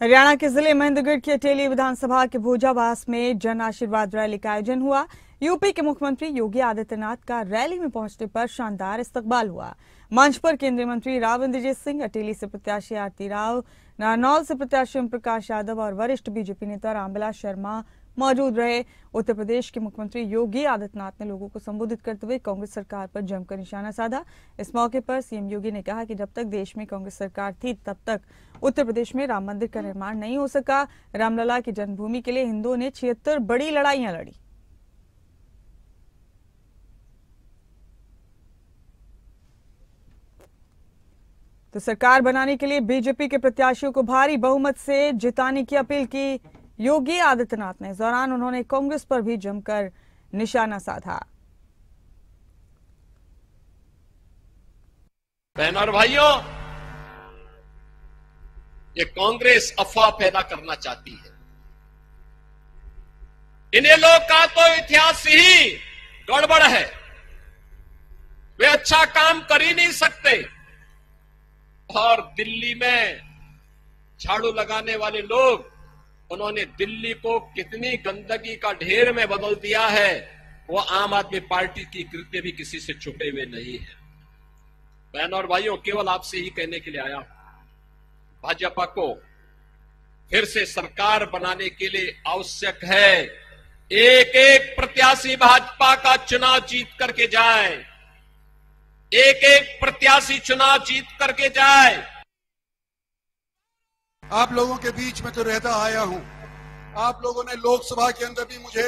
हरियाणा के ज़िले महेंद्रगढ़ के अटेली विधानसभा के भोजावास में जन आशीर्वाद रैली का आयोजन हुआ। यूपी के मुख्यमंत्री योगी आदित्यनाथ का रैली में पहुँचने पर शानदार इस्तकबाल हुआ। मंच पर केंद्रीय मंत्री राव इंद्रजीत सिंह अटेली से प्रत्याशी आरती राव, नारनौल से प्रत्याशी ओम प्रकाश यादव और वरिष्ठ बीजेपी नेता रामविलास शर्मा मौजूद रहे। उत्तर प्रदेश के मुख्यमंत्री योगी आदित्यनाथ ने लोगों को संबोधित करते हुए कांग्रेस सरकार पर जमकर निशाना साधा। इस मौके पर सीएम योगी ने कहा कि जब तक देश में कांग्रेस सरकार थी, तब तक उत्तर प्रदेश में राम मंदिर का निर्माण नहीं हो सका। रामलला की जन्मभूमि के लिए हिंदुओं ने छिहत्तर बड़ी लड़ाइयाँ लड़ी। तो सरकार बनाने के लिए बीजेपी के प्रत्याशियों को भारी बहुमत से जिताने की अपील की। योगी आदित्यनाथ ने इस दौरान उन्होंने कांग्रेस पर भी जमकर निशाना साधा। बहन और भाइयों, ये कांग्रेस अफवाह पैदा करना चाहती है। इन्हें लोग का तो इतिहास ही गड़बड़ है। वे अच्छा काम कर ही नहीं सकते। और दिल्ली में झाड़ू लगाने वाले लोग उन्होंने दिल्ली को कितनी गंदगी का ढेर में बदल दिया है, वो आम आदमी पार्टी की कृत्य भी किसी से छुपे हुए नहीं है। बहन और भाइयों, केवल आपसे ही कहने के लिए आया भाजपा को फिर से सरकार बनाने के लिए आवश्यक है एक एक प्रत्याशी भाजपा का चुनाव जीत करके जाए एक एक प्रत्याशी चुनाव जीत करके जाए। आप लोगों के बीच में तो रहता आया हूँ। आप लोगों ने लोकसभा के अंदर भी मुझे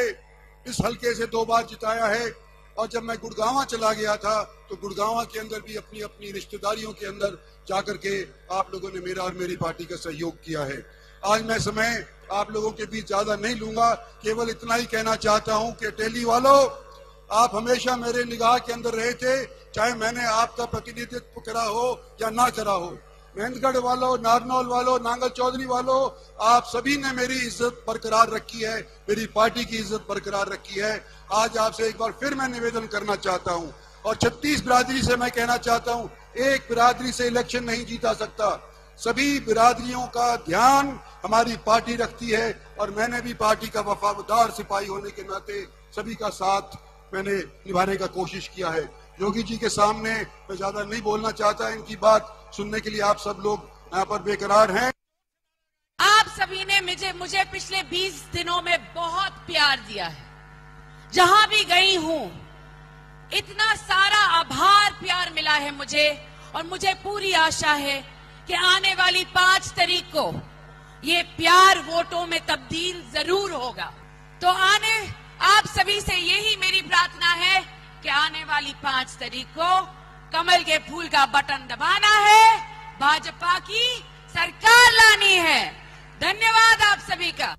इस हल्के से दो बार जिताया है। और जब मैं गुड़गावा चला गया था तो गुड़गावा के अंदर भी अपनी अपनी रिश्तेदारियों के अंदर जाकर के आप लोगों ने मेरा और मेरी पार्टी का सहयोग किया है। आज मैं समय आप लोगों के बीच ज़्यादा नहीं लूँगा। केवल इतना ही कहना चाहता हूँ कि टेली वालों, आप हमेशा मेरे निगाह के अंदर रहे थे, चाहे मैंने आपका प्रतिनिधित्व करा हो या ना करा हो। महेंद्रगढ़ वालों, नारनौल वालों, नांगल चौधरी वालों, आप सभी ने मेरी इज़्ज़त बरकरार रखी है, मेरी पार्टी की इज़्ज़त बरकरार रखी है। आज आपसे एक बार फिर मैं निवेदन करना चाहता हूँ और छत्तीस बिरादरी से मैं कहना चाहता हूँ, एक बिरादरी से इलेक्शन नहीं जीता सकता। सभी बिरादरियों का ध्यान हमारी पार्टी रखती है और मैंने भी पार्टी का वफादार सिपाही होने के नाते सभी का साथ मैंने निभाने का कोशिश किया है। योगी जी के सामने मैं ज़्यादा नहीं बोलना चाहता इनकी बात सुनने के लिए आप सब लोग यहाँ पर बेकरार हैं। आप सभी ने मुझे मुझे पिछले 20 दिनों में बहुत प्यार दिया है। जहाँ भी गई हूँ, इतना सारा आभार प्यार मिला है मुझे और मुझे पूरी आशा है कि आने वाली पाँच तारीख को ये प्यार वोटों में तब्दील ज़रूर होगा। तो आने, आप सभी से यही मेरी प्रार्थना है कि आने वाली पाँच तारीख को कमल के फूल का बटन दबाना है, भाजपा की सरकार लानी है। धन्यवाद आप सभी का।